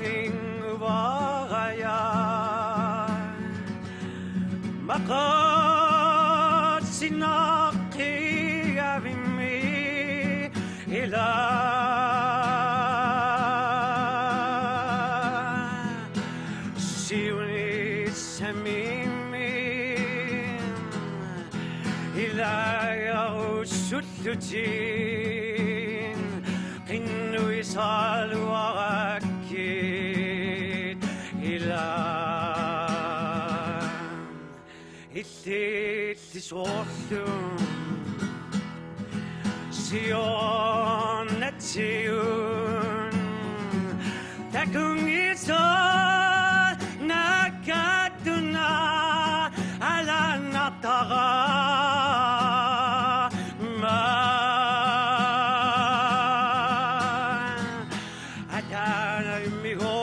salvaya Makat sinaki avimi ila. Ila yahusututin Qinnu isalu akit Illit lisollum Sion at Sion Takung iso Nakatuna Ala nataga Ma Atana migo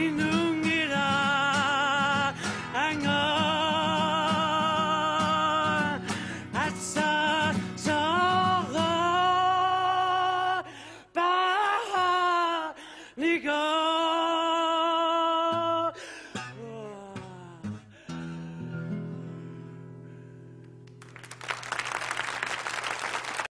Ain't no